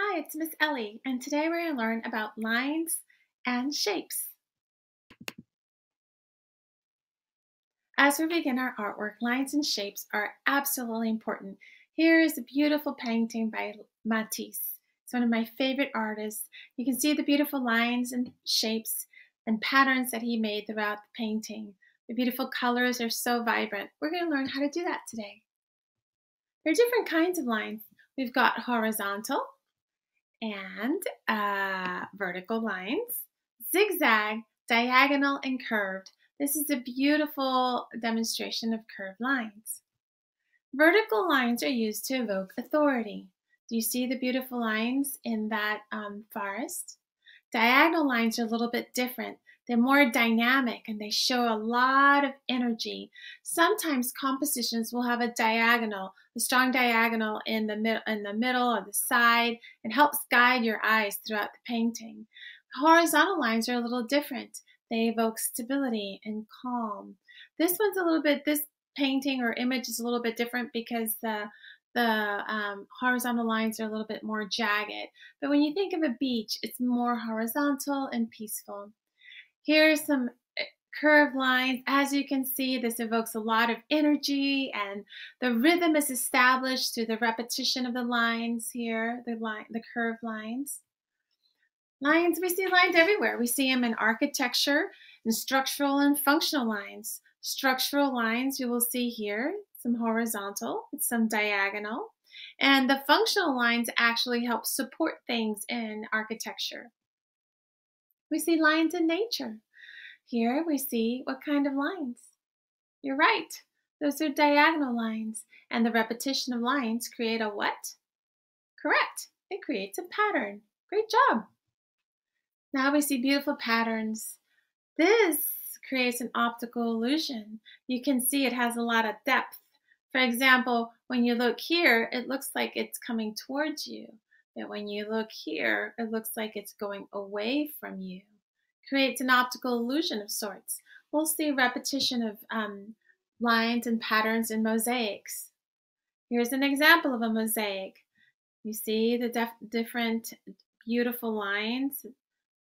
Hi, it's Miss Ellie, and today we're going to learn about lines and shapes. As we begin our artwork, lines and shapes are absolutely important. Here is a beautiful painting by Matisse. It's one of my favorite artists. You can see the beautiful lines and shapes and patterns that he made throughout the painting. The beautiful colors are so vibrant. We're going to learn how to do that today. There are different kinds of lines. We've got horizontal, and uh, vertical lines, zigzag, diagonal, and curved. This is a beautiful demonstration of curved lines. Vertical lines are used to evoke authority. Do you see the beautiful lines in that um, forest? Diagonal lines are a little bit different. They're more dynamic and they show a lot of energy. Sometimes compositions will have a diagonal, a strong diagonal in the, mid- in the middle or the side. It helps guide your eyes throughout the painting. Horizontal lines are a little different. They evoke stability and calm. This one's a little bit, this painting or image is a little bit different because the the um, horizontal lines are a little bit more jagged. But when you think of a beach, it's more horizontal and peaceful. Here's some eh, curved lines. As you can see, this evokes a lot of energy and the rhythm is established through the repetition of the lines here, the line, the curved lines. Lines, we see lines everywhere. We see them in architecture and structural and functional lines. Structural lines you will see here, some horizontal, some diagonal. And the functional lines actually help support things in architecture. We see lines in nature. Here we see what kind of lines. You're right. Those are diagonal lines. And the repetition of lines create a what? Correct. It creates a pattern. Great job. Now we see beautiful patterns. This creates an optical illusion. You can see it has a lot of depth. For example, when you look here, it looks like it's coming towards you that when you look here, it looks like it's going away from you. Creates an optical illusion of sorts. We'll see repetition of um, lines and patterns in mosaics. Here's an example of a mosaic. You see the different beautiful lines.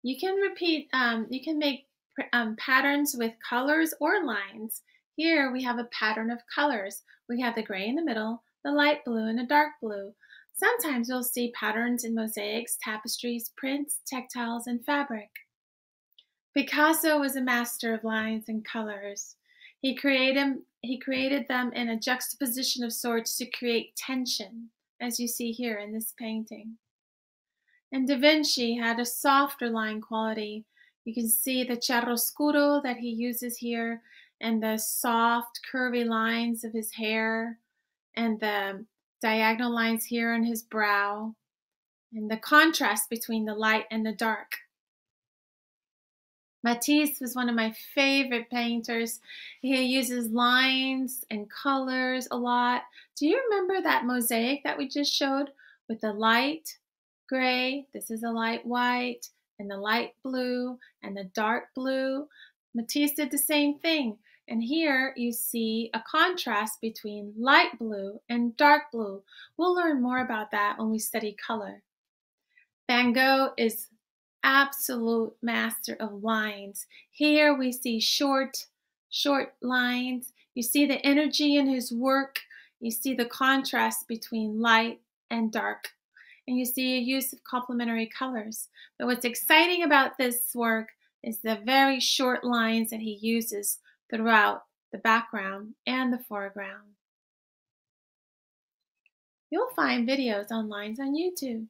You can repeat, um, you can make um, patterns with colors or lines. Here we have a pattern of colors. We have the gray in the middle, the light blue, and the dark blue. Sometimes you'll see patterns in mosaics, tapestries, prints, textiles, and fabric. Picasso was a master of lines and colors. He created, he created them in a juxtaposition of sorts to create tension, as you see here in this painting. And Da Vinci had a softer line quality. You can see the chiaroscuro that he uses here and the soft curvy lines of his hair and the diagonal lines here on his brow, and the contrast between the light and the dark. Matisse was one of my favorite painters. He uses lines and colors a lot. Do you remember that mosaic that we just showed with the light gray, this is a light white, and the light blue, and the dark blue? Matisse did the same thing. And here you see a contrast between light blue and dark blue. We'll learn more about that when we study color. Van Gogh is absolute master of lines. Here we see short, short lines. You see the energy in his work. You see the contrast between light and dark. And you see a use of complementary colors. But what's exciting about this work is the very short lines that he uses throughout the background and the foreground. You'll find videos on lines on YouTube.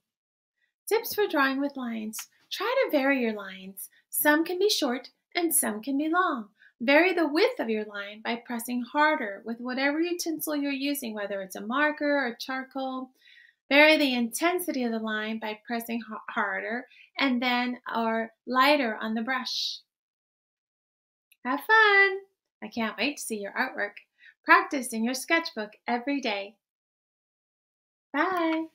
Tips for drawing with lines. Try to vary your lines. Some can be short and some can be long. Vary the width of your line by pressing harder with whatever utensil you're using, whether it's a marker or charcoal. Vary the intensity of the line by pressing harder and then or lighter on the brush. Have fun! I can't wait to see your artwork. Practice in your sketchbook every day. Bye!